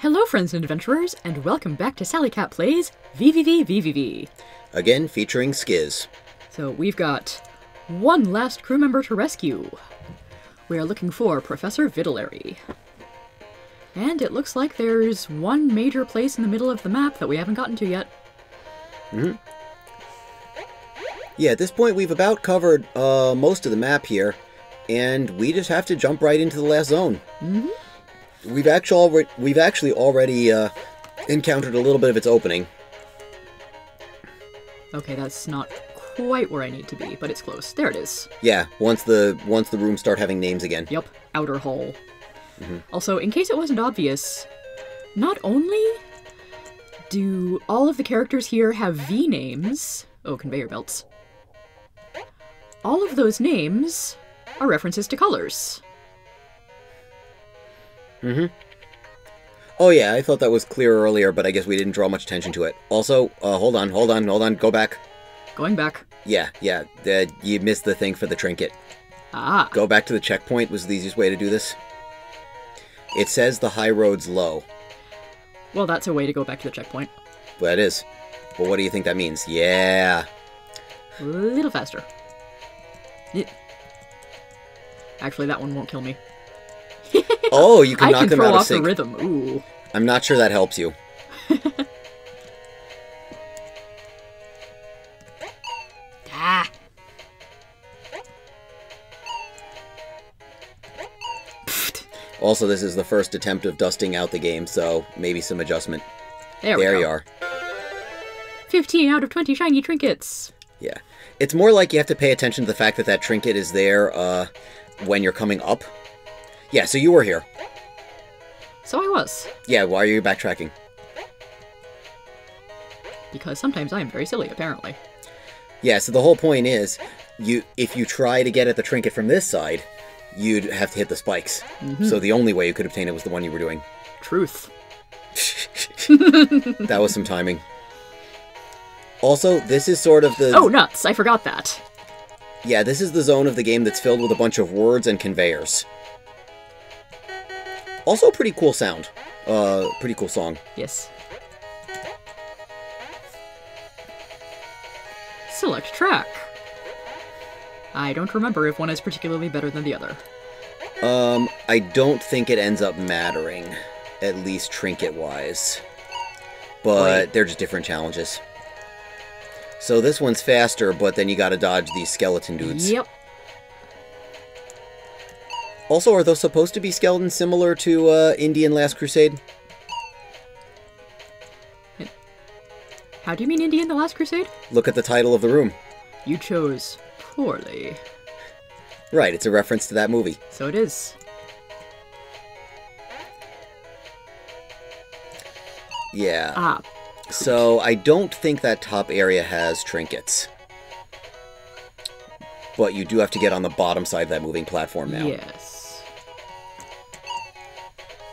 Hello, friends and adventurers, and welcome back to SallieKat Plays VVVVVV. Again, featuring Skiz. So we've got one last crew member to rescue. We are looking for Professor Vitellary. And it looks like there's one major place in the middle of the map that we haven't gotten to yet. Hmm. Yeah, at this point we've about covered uh, most of the map here, and we just have to jump right into the last zone. Mm-hmm. We've actually already, we've actually already uh, encountered a little bit of its opening. Okay, that's not quite where I need to be, but it's close. There it is. Yeah, once the once the rooms start having names again. Yep, outer hall. Also, in case it wasn't obvious, not only do all of the characters here have V names, oh, conveyor belts, all of those names are references to colors. Oh yeah, I thought that was clear earlier, but I guess we didn't draw much attention to it. Also, uh, hold on, hold on, hold on, go back. Going back. Yeah, yeah, uh, you missed the thing for the trinket. Ah, Go back to the checkpoint was the easiest way to do this. It says the high road's low. well, that's a way to go back to the checkpoint. Well, that is. But what do you think that means? Yeah. A little faster. It- Actually, that one won't kill me. Oh, you can I knock can them out of off the sync. rhythm. Ooh. I'm not sure that helps you. Ah. Also, this is the first attempt of dusting out the game, so maybe some adjustment. There, we There you are. 15 out of 20 shiny trinkets. Yeah. It's more like you have to pay attention to the fact that that trinket is there uh, when you're coming up. Yeah, so you were here. So I was. Yeah, why are you backtracking? Because sometimes I am very silly, apparently. Yeah, so the whole point is, you if you try to get at the trinket from this side, you'd have to hit the spikes. Mm-hmm. So the only way you could obtain it was the one you were doing. Truth. That was some timing. Also, this is sort of the Oh, nuts! I forgot that. yeah, this is the zone of the game that's filled with a bunch of words and conveyors. Also, pretty cool sound. Uh, pretty cool song. Yes. Select track. I don't remember if one is particularly better than the other. Um, I don't think it ends up mattering, at least trinket-wise. But Right. they're just different challenges. So this one's faster, but then you gotta dodge these skeleton dudes. Yep. Also, are those supposed to be skeletons similar to uh, Indiana Last Crusade? How do you mean Indiana the Last Crusade? Look at the title of the room. You chose poorly. Right, it's a reference to that movie. So it is. Yeah. Ah, So I don't think that top area has trinkets. But you do have to get on the bottom side of that moving platform now. yes.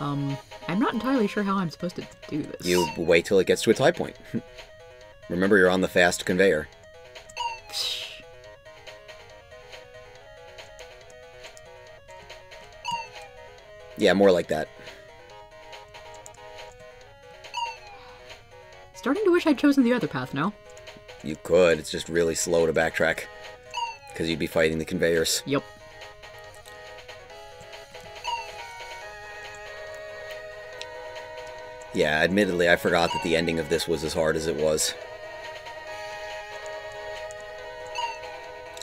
Um, I'm not entirely sure how I'm supposed to do this. You wait till it gets to its high point. Remember, you're on the fast conveyor. Yeah, more like that. Starting to wish I'd chosen the other path now. You could. It's just really slow to backtrack. Because you'd be fighting the conveyors. Yep. Yeah, admittedly, I forgot that the ending of this was as hard as it was.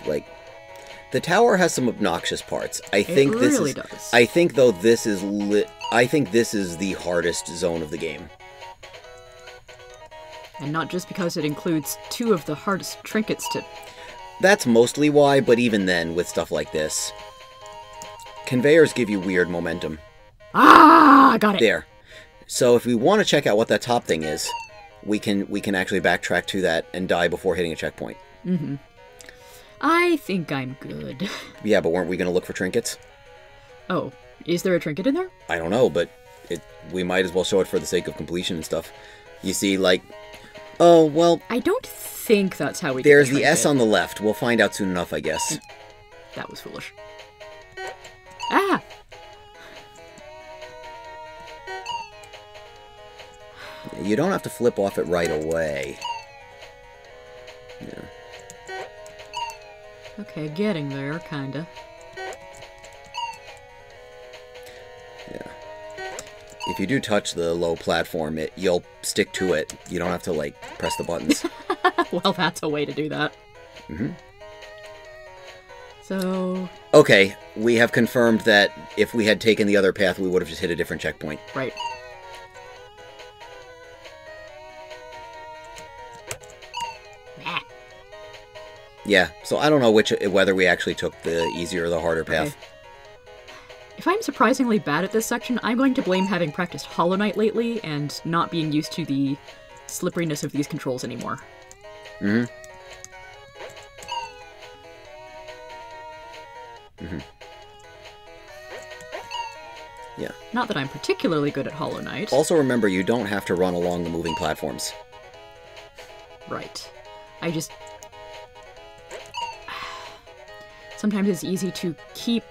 Like, the tower has some obnoxious parts. I think this really is. does. I think though this is lit. I think this is the hardest zone of the game. And not just because it includes two of the hardest trinkets to. That's mostly why, but even then, with stuff like this, conveyors give you weird momentum. Ah, I got it. There. So if we want to check out what that top thing is, we can we can actually backtrack to that and die before hitting a checkpoint. I think I'm good. Yeah, but weren't we going to look for trinkets? Oh, is there a trinket in there? I don't know, but it we might as well show it for the sake of completion and stuff. You see, like, oh well, I don't think that's how we. there's the the S on the left. We'll find out soon enough, I guess. That was foolish. Ah! You don't have to flip off it right away. Yeah. Okay, getting there, kinda. Yeah. If you do touch the low platform, it you'll stick to it. You don't have to like press the buttons. well, that's a way to do that. Mhm. So, okay, we have confirmed that if we had taken the other path, we would have just hit a different checkpoint. right. Yeah, so I don't know which whether we actually took the easier or the harder path. Okay. If I'm surprisingly bad at this section, I'm going to blame having practiced Hollow Knight lately and not being used to the slipperiness of these controls anymore. hmm hmm Yeah. Not that I'm particularly good at Hollow Knight. Also remember, you don't have to run along the moving platforms. Right. I just. Sometimes it's easy to keep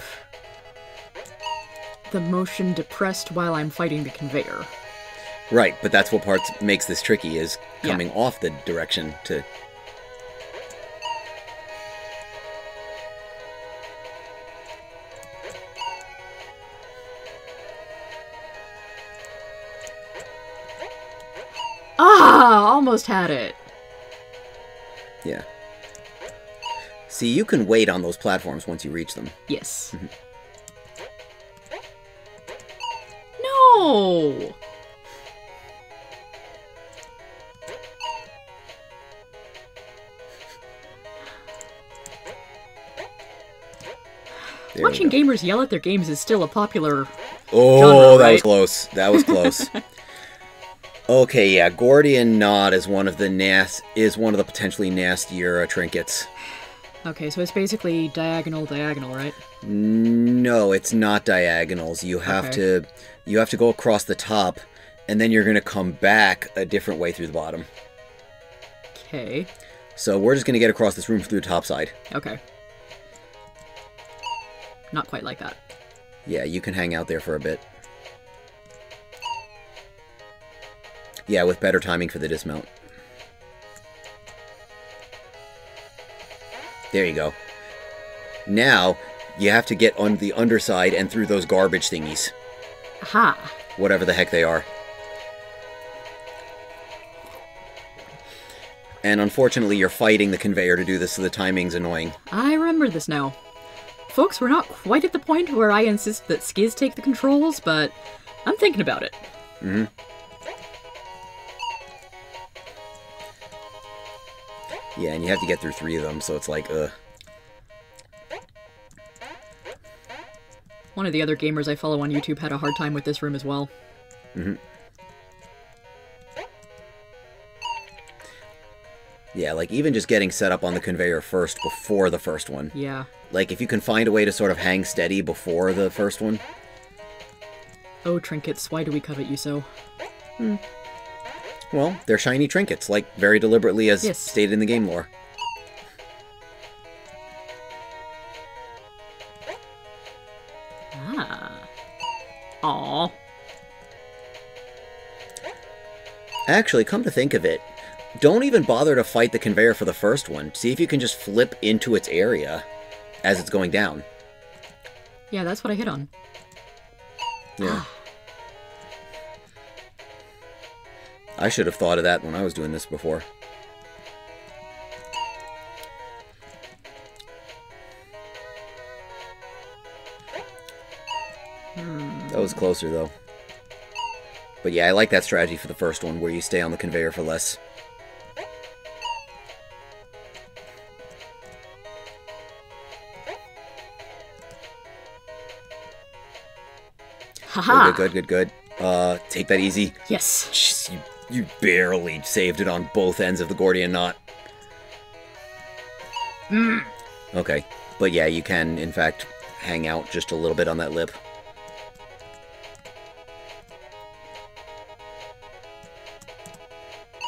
the motion depressed while I'm fighting the conveyor. Right, but that's what parts makes this tricky is Yeah. coming off the direction to Ah! Almost had it. yeah. See, you can wait on those platforms once you reach them. Yes. no! There Watching gamers yell at their games is still a popular. Oh, genre, that was close. That was close. okay, yeah, Gordian Knot is one of the nas- is one of the potentially nastier uh, trinkets. Okay, so it's basically diagonal, diagonal, right? No, it's not diagonals. You have Okay. to you have to go across the top and then you're going to come back a different way through the bottom. Okay. So we're just going to get across this room through the top side. Okay. Not quite like that. Yeah, you can hang out there for a bit. Yeah, with better timing for the dismount. There you go. Now, you have to get on the underside and through those garbage thingies. Aha! Whatever the heck they are. And unfortunately, you're fighting the conveyor to do this, so the timing's annoying. I remember this now. Folks, we're not quite at the point where I insist that Skiz take the controls, but I'm thinking about it. Mm-hmm. Yeah, and you have to get through three of them, so it's like, ugh. One of the other gamers I follow on YouTube had a hard time with this room as well. Mm-hmm. Yeah, like even just getting set up on the conveyor first before the first one. Yeah. Like if you can find a way to sort of hang steady before the first one. Oh, trinkets, why do we covet you so? Hmm. Well, they're shiny trinkets, like very deliberately as Yes. stated in the game lore. Ah. Aw. Actually, come to think of it, don't even bother to fight the conveyor for the first one. See if you can just flip into its area as it's going down. Yeah, that's what I hit on. Yeah. I should have thought of that when I was doing this before. That was closer though. But yeah, I like that strategy for the first one where you stay on the conveyor for less. Haha! Good, good, good, good, good. Uh, take that easy. Yes. Jeez, you, you barely saved it on both ends of the Gordian knot. Hmm. Okay, but yeah, you can, in fact, hang out just a little bit on that lip.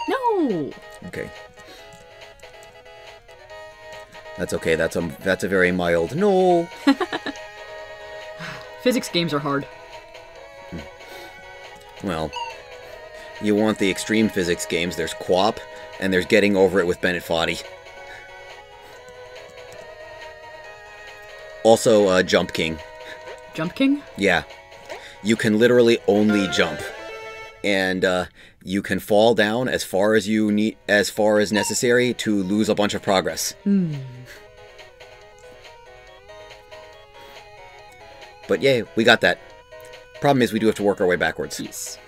No! Okay. That's okay. That's a that's a very mild no. Physics games are hard. Hmm. Well, you want the extreme physics games, there's QWOP, and there's Getting Over It with Bennett Foddy. Also, uh, Jump King. Jump King? Yeah. You can literally only jump. And uh, you can fall down as far as you need as far as necessary to lose a bunch of progress. But yay, we got that. Problem is we do have to work our way backwards. Yes.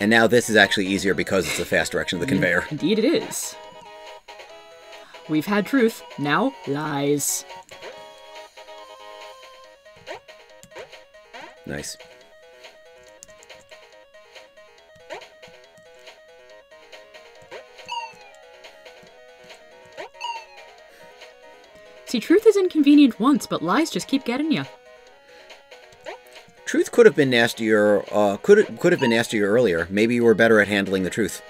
And now this is actually easier because it's the fast direction of the conveyor. Mm, indeed it is. We've had truth, now lies. Nice. See, truth is inconvenient once, but lies just keep getting you. Truth could have been nastier. Uh, could could have been nastier earlier. Maybe you were better at handling the truth.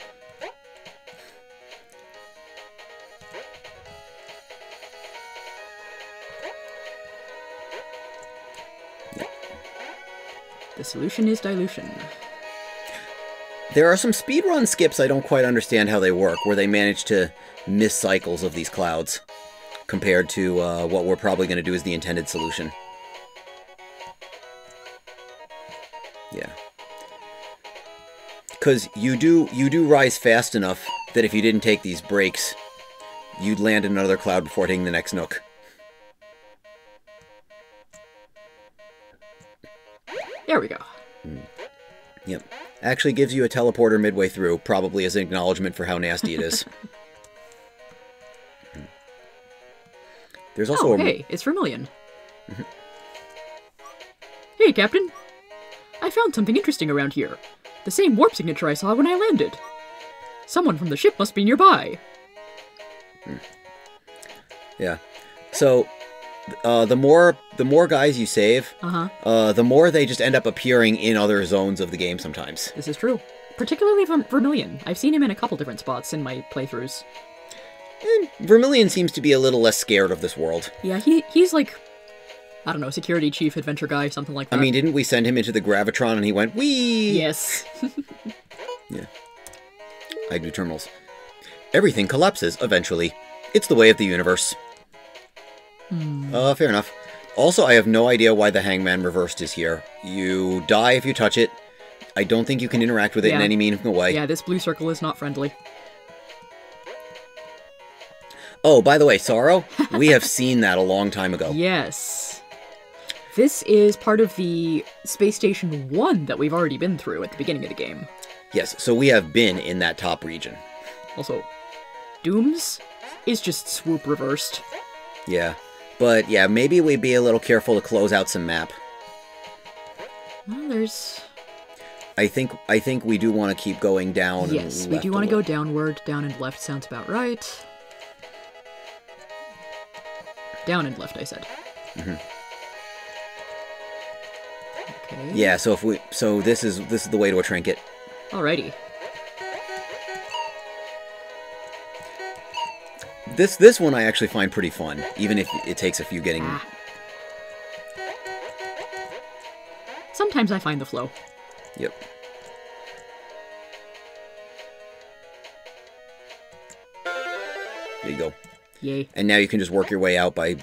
The solution is dilution. There are some speedrun skips I don't quite understand how they work, where they manage to miss cycles of these clouds, compared to uh, what we're probably going to do as the intended solution. Because you do you do rise fast enough that if you didn't take these breaks, you'd land in another cloud before hitting the next nook. There we go. Hmm. Yep. Actually gives you a teleporter midway through, probably as an acknowledgement for how nasty it is. There's also Oh, a hey, it's Vermilion. Mm-hmm. hey, Captain. I found something interesting around here. The same warp signature I saw when I landed. Someone from the ship must be nearby. yeah. So uh, the more the more guys you save, Uh huh. uh, the more they just end up appearing in other zones of the game sometimes. This is true. Particularly Verm- Vermilion. I've seen him in a couple different spots in my playthroughs. And Vermilion seems to be a little less scared of this world. Yeah, he he's like, I don't know, security chief, adventure guy, something like that. I mean, didn't we send him into the Gravitron and he went, wee? yes. Yeah. I do terminals. Everything collapses eventually. It's the way of the universe. Uh, fair enough. Also, I have no idea why the Hangman reversed is here. You die if you touch it. I don't think you can interact with it in any meaningful way. yeah, this blue circle is not friendly. Oh, by the way, Sorrow, we have seen that a long time ago. Yes. This is part of the Space Station 1 that we've already been through at the beginning of the game. Yes, so we have been in that top region. Also, Dooms is just swoop reversed. Yeah. But yeah, maybe we'd be a little careful to close out some map. Well, there's. I think I think we do want to keep going down. Yes, and we do want to go downward. Down and left sounds about right. Down and left, I said. Mm-hmm. Okay. Yeah, so if we so this is this is the way to a trinket. Alrighty. This this one I actually find pretty fun, even if it takes a few getting. Ah. Sometimes I find the flow. Yep. There you go. Yay. And now you can just work your way out by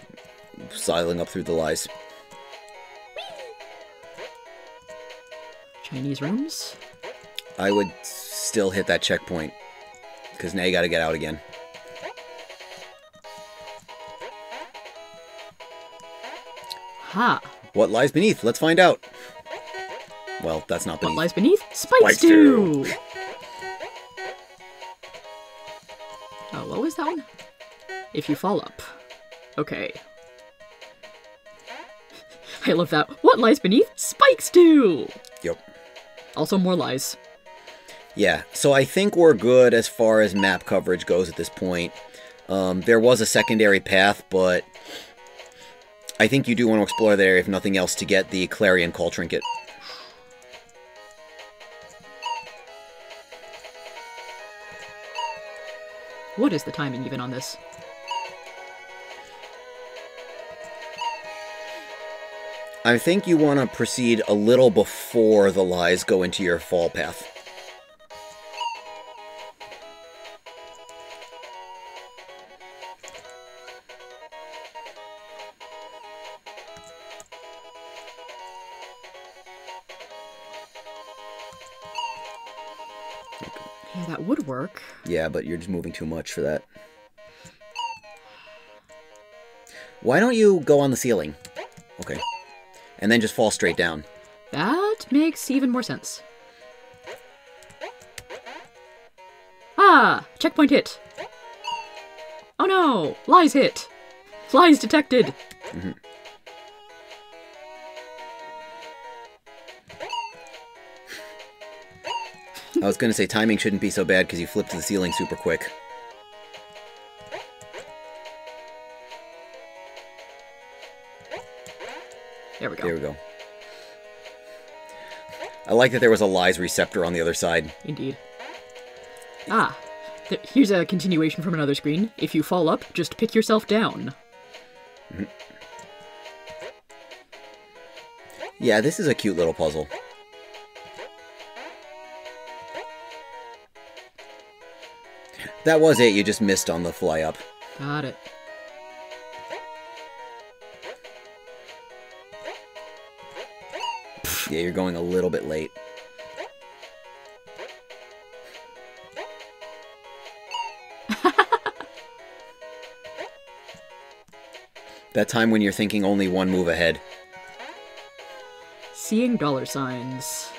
sidling up through the lies. Chinese rooms? I would still hit that checkpoint because now you got to get out again. Ha! What lies beneath? Let's find out. Well, that's not What lies beneath? Spike Spike stew! Oh, what was that one? If you fall up. Okay. I love that. What lies beneath? Spike stew! Yep. Also, more lies. Yeah, so I think we're good as far as map coverage goes at this point. Um, there was a secondary path, but I think you do want to explore there, if nothing else, to get the Clarion Call Trinket. What is the timing even on this? I think you want to proceed a little before the lies go into your fall path. Yeah, that would work. Yeah, but you're just moving too much for that. Why don't you go on the ceiling? Okay. And then just fall straight down. That makes even more sense. Ah! Checkpoint hit! Oh no! Lies hit! Lies detected! I was gonna say timing shouldn't be so bad because you flipped to the ceiling super quick. There we go. There we go. I like that there was a lies receptor on the other side. Indeed. Ah, here's a continuation from another screen. If you fall up, just pick yourself down. Yeah, this is a cute little puzzle. That was it, you just missed on the fly up. Got it. Yeah, you're going a little bit late. that time when you're thinking only one move ahead. Seeing dollar signs.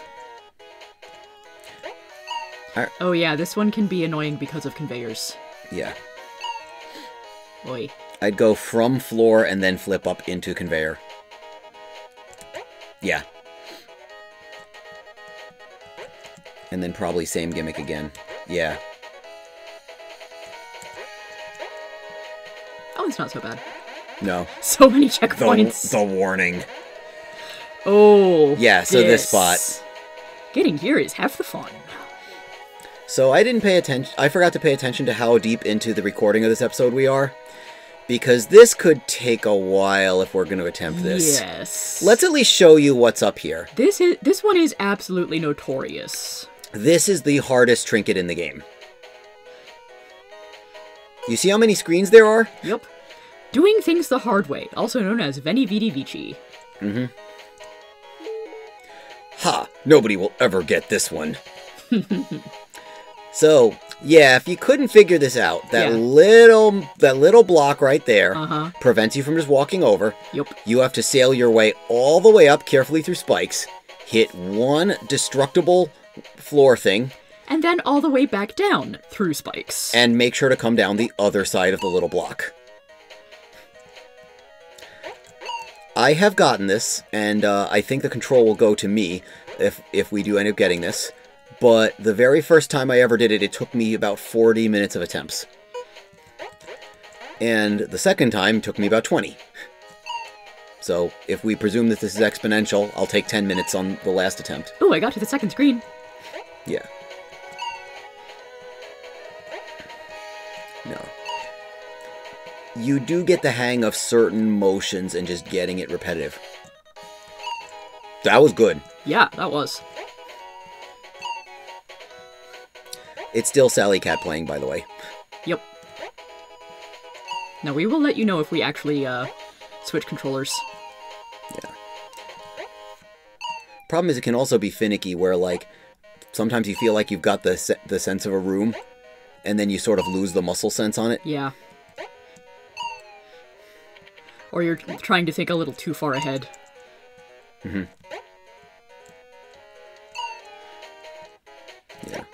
Oh yeah, this one can be annoying because of conveyors. Yeah. Oi. I'd go from floor and then flip up into conveyor. Yeah. And then probably same gimmick again. Yeah. Oh, it's not so bad. No. So many The, checkpoints. the warning. Oh. Yeah, so this spot. Getting here is half the fun. So I didn't pay attention. I forgot to pay attention to how deep into the recording of this episode we are. Because this could take a while if we're going to attempt this. Yes. Let's at least show you what's up here. This is this one is absolutely notorious. This is the hardest trinket in the game. You see how many screens there are? Yep. Doing things the hard way, also known as Veni Vidi Vici. Mm-hmm. Ha! Nobody will ever get this one. so, yeah, if you couldn't figure this out, that Yeah. little that little block right there Uh-huh. prevents you from just walking over. Yep. You have to sail your way all the way up carefully through spikes, hit one destructible floor thing, And then all the way back down through spikes. and make sure to come down the other side of the little block. I have gotten this, and uh, I think the control will go to me if if we do end up getting this. But the very first time I ever did it, it took me about 40 minutes of attempts. And the second time took me about 20. So if we presume that this is exponential, I'll take 10 minutes on the last attempt. Oh, I got to the second screen. Yeah. No. You do get the hang of certain motions and just getting it repetitive. That was good. Yeah, that was. It's still SallieKat playing, by the way. Yep. Now we will let you know if we actually uh switch controllers. Yeah. Problem is, it can also be finicky, where like sometimes you feel like you've got the se- the sense of a room, and then you sort of lose the muscle sense on it. Yeah. Or you're trying to think a little too far ahead. Mm-hmm. Yeah.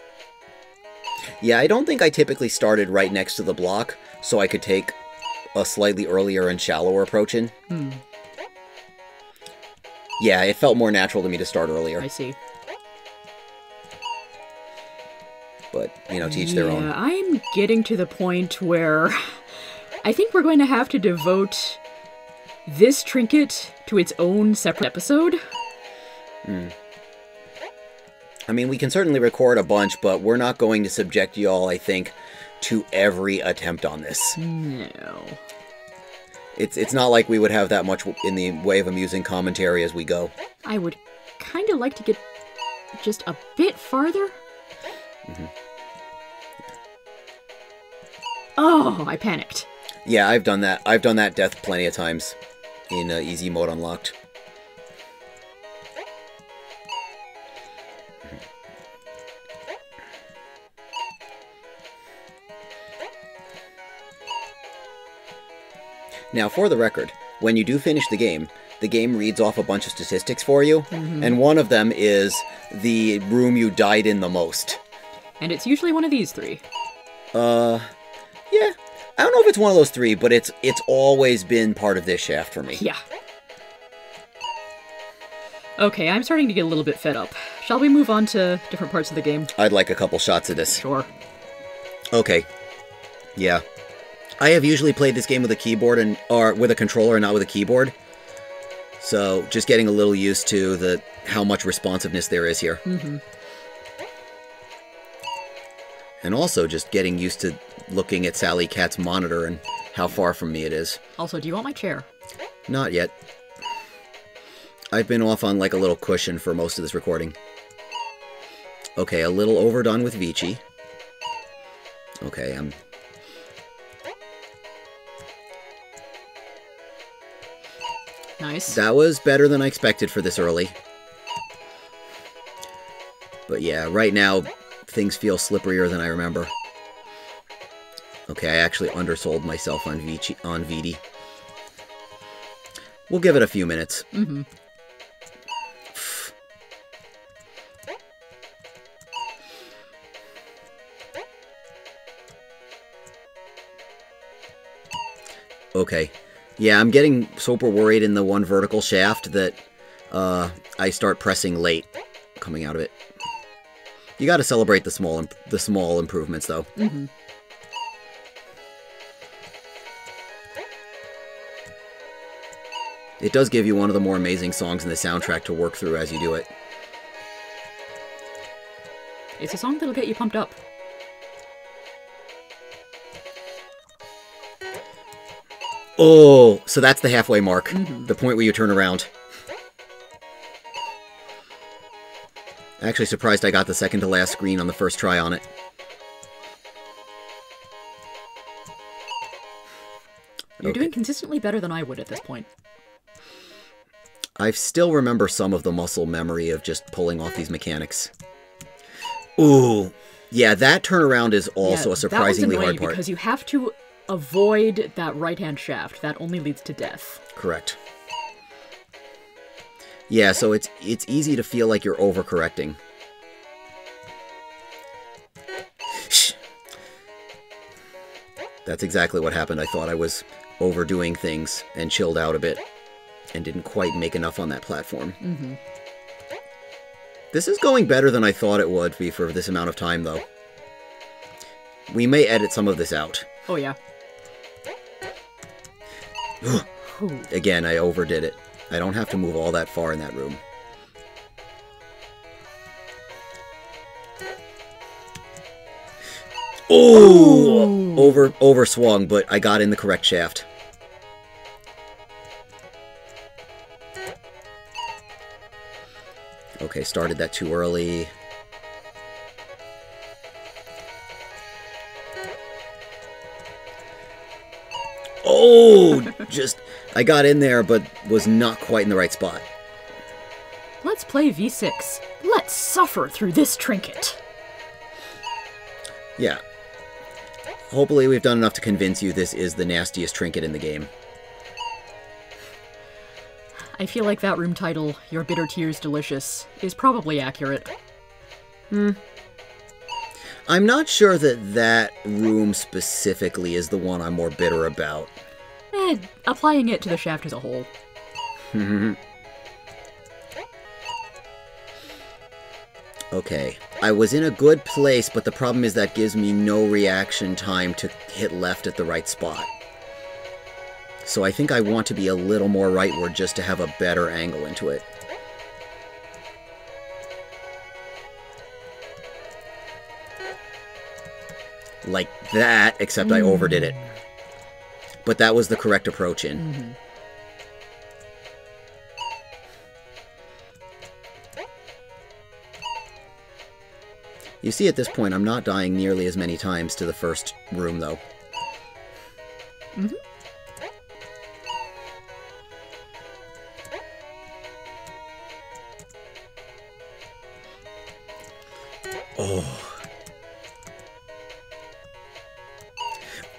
Yeah, I don't think I typically started right next to the block, so I could take a slightly earlier and shallower approach in. Hmm. Yeah, it felt more natural to me to start earlier, I see. But you know, teach their yeah, own. I'm getting to the point where I think we're going to have to devote this trinket to its own separate episode. Hmm. I mean, we can certainly record a bunch, but we're not going to subject y'all, I think, to every attempt on this. No. It's it's not like we would have that much in the way of amusing commentary as we go. I would kind of like to get just a bit farther. Oh, I panicked. Yeah, I've done that. I've done that death plenty of times in uh, easy mode unlocked. Now, for the record, when you do finish the game, the game reads off a bunch of statistics for you, and one of them is the room you died in the most. And it's usually one of these three. Uh, yeah. I don't know if it's one of those three, but it's it's always been part of this shaft for me. Yeah. Okay, I'm starting to get a little bit fed up. Shall we move on to different parts of the game? I'd like a couple shots of this. Sure. Okay. Yeah. I have usually played this game with a keyboard and or with a controller and not with a keyboard. So just getting a little used to the how much responsiveness there is here. Mm-hmm. And also just getting used to looking at SallieKat's monitor and how far from me it is. Also, do you want my chair? Not yet. I've been off on like a little cushion for most of this recording. Okay, a little overdone with Vici. Okay, I'm. Nice. That was better than I expected for this early. But yeah, right now things feel slipperier than I remember. Okay, I actually undersold myself on Vici on Vidi. We'll give it a few minutes. Mm-hmm. Okay. Yeah, I'm getting super worried in the one vertical shaft that uh, I start pressing late coming out of it. You got to celebrate the small imp- the small improvements though. Mm-hmm. It does give you one of the more amazing songs in the soundtrack to work through as you do it. It's a song that'll get you pumped up. Oh, so that's the halfway mark, Mhm. the point where you turn around. Actually surprised I got the second to last screen on the first try on it. You're Okay. doing consistently better than I would at this point. I still remember some of the muscle memory of just pulling off these mechanics. Ooh, yeah, that turnaround is also Yeah, a surprisingly hard part. because you have to avoid that right-hand shaft. That only leads to death. Correct. Yeah, so it's it's easy to feel like you're overcorrecting. Shh. That's exactly what happened. I thought I was overdoing things and chilled out a bit and didn't quite make enough on that platform. Mm-hmm. This is going better than I thought it would be for this amount of time, though. We may edit some of this out. Oh yeah. Again, I overdid it. I don't have to move all that far in that room. Oh! Over over swung, but I got in the correct shaft. Okay, started that too early. Oh, just I got in there, but was not quite in the right spot. Let's play V6. Let's suffer through this trinket. Yeah. Hopefully, we've done enough to convince you this is the nastiest trinket in the game. I feel like that room title, Your Bitter Tears Delicious, is probably accurate. Hmm. I'm not sure that that room specifically is the one I'm more bitter about. Eh, applying it to the shaft as a whole. okay. I was in a good place, but the problem is that gives me no reaction time to hit left at the right spot. So I think I want to be a little more rightward just to have a better angle into it. Like that, except I overdid it. But that was the correct approach in. Mm-hmm. You see, at this point, I'm not dying nearly as many times to the first room, though. Mhm. Oh,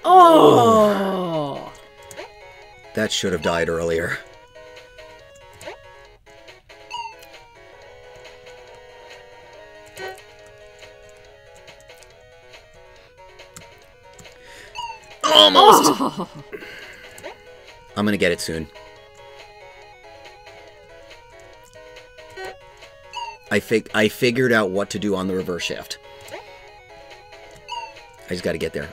Oh! That should have died earlier. Almost! Oh! I'm gonna get it soon. I fig I figured out what to do on the reverse shaft. I just gotta get there.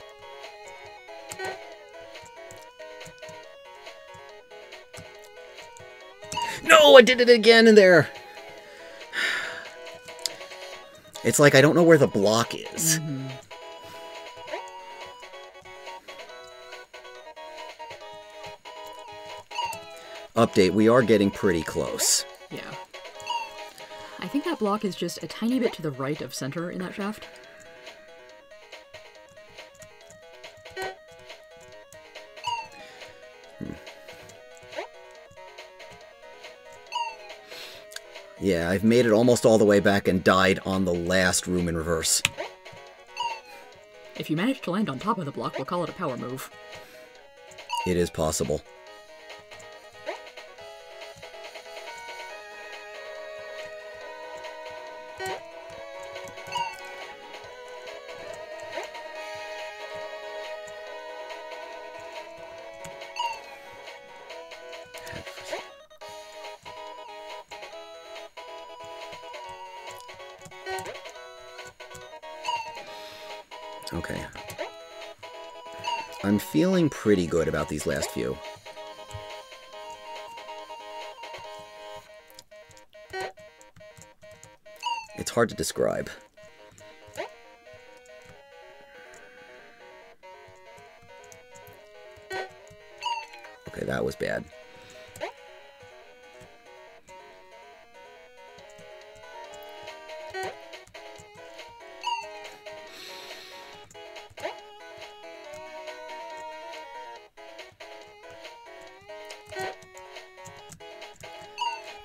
I did it again in there. It's like I don't know where the block is. Mhm. Update, we are getting pretty close. Yeah. I think that block is just a tiny bit to the right of center in that shaft. Yeah, I've made it almost all the way back and died on the last room in reverse. If you manage to land on top of the block, we'll call it a power move. It is possible. Okay. I'm feeling pretty good about these last few. It's hard to describe. Okay, that was bad.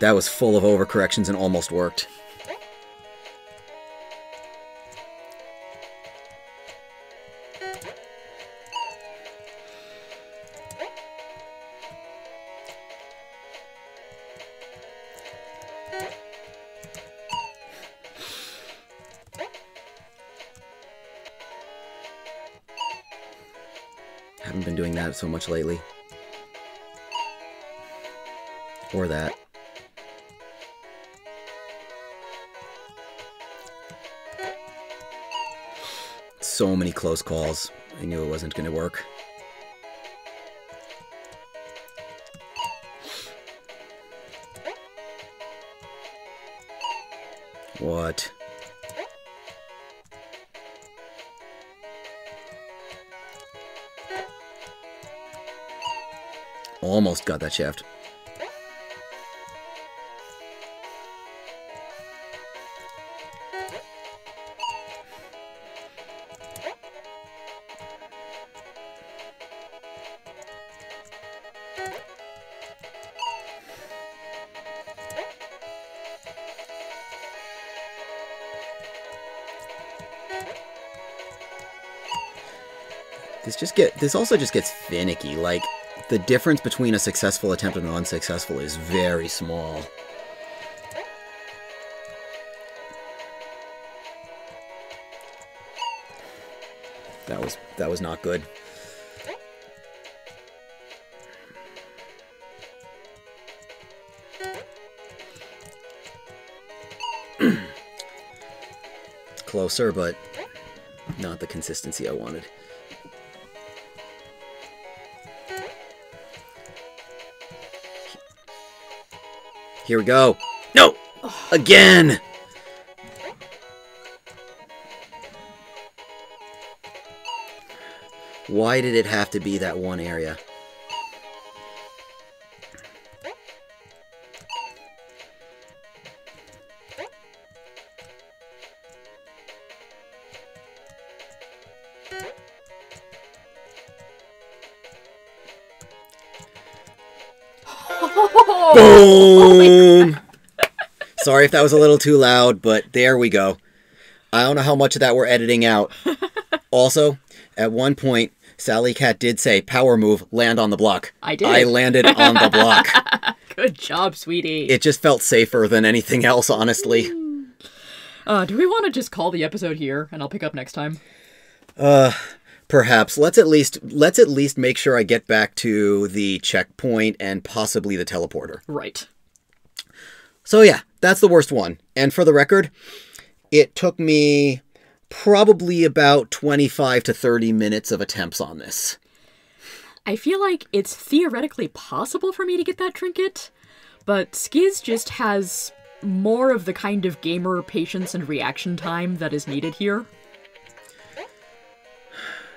That was full of overcorrections and almost worked. Haven't been doing that so much lately. Or that. So many close calls. I knew it wasn't going to work. What? Almost got that shaft. This just get this also just gets finicky. Like the difference between a successful attempt and an unsuccessful is very small. That was that was not good. Closer, but not the consistency I wanted. Here we go. No! Again! Why did it have to be that one area? Sorry if that was a little too loud, but there we go. I don't know how much of that we're editing out. also, at one point, SallieKat did say, power move, land on the block. I did. I landed on the block. Good job, sweetie. It just felt safer than anything else, honestly. uh, do we want to just call the episode here, and I'll pick up next time? Uh perhaps let's at least let's at least make sure I get back to the checkpoint and possibly the teleporter. Right. So yeah, that's the worst one. And for the record, it took me probably about 25 to 30 minutes of attempts on this. I feel like it's theoretically possible for me to get that trinket, but Skiz just has more of the kind of gamer patience and reaction time that is needed here.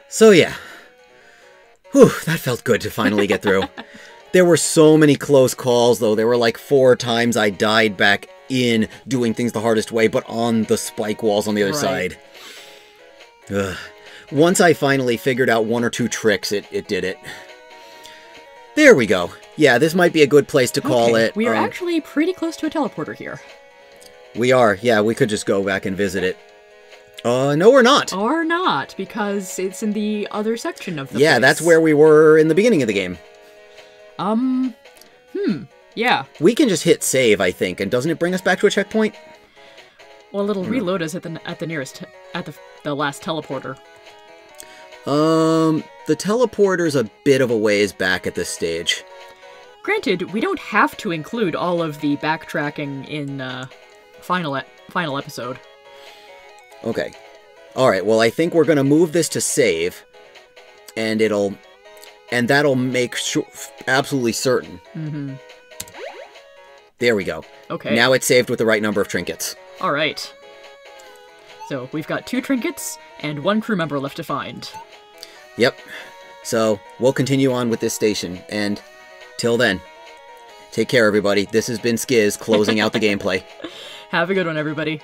So yeah. Whew, that felt good to finally get through. there were so many close calls though. There were like four times I died back in doing things the hardest way, but on the spike walls on the other Right. side. Ugh. Once I finally figured out one or two tricks, it, it did it. There we go. Yeah, this might be a good place to call Okay, it. We are um, actually pretty close to a teleporter here. We are. Yeah, we could just go back and visit it. Uh, no, we're not. Or not, because it's in the other section of the yeah, place. that's where we were in the beginning of the game. Um, hmm, yeah. We can just hit save, I think, and doesn't it bring us back to a checkpoint? Well, it'll Hmm. reload us at the at the nearest at the the last teleporter. Um, the teleporter's a bit of a ways back at this stage. Granted, we don't have to include all of the backtracking in uh, final e- final episode. Okay. Alright, well, I think we're gonna move this to save, and it'll. And that'll make sure. Absolutely certain. Mm-hmm. There we go. Okay. Now it's saved with the right number of trinkets. All right. So we've got two trinkets and one crew member left to find. Yep. So, we'll continue on with this station, and till then, take care, everybody. This has been Skiz closing out the gameplay. Have a good one, everybody.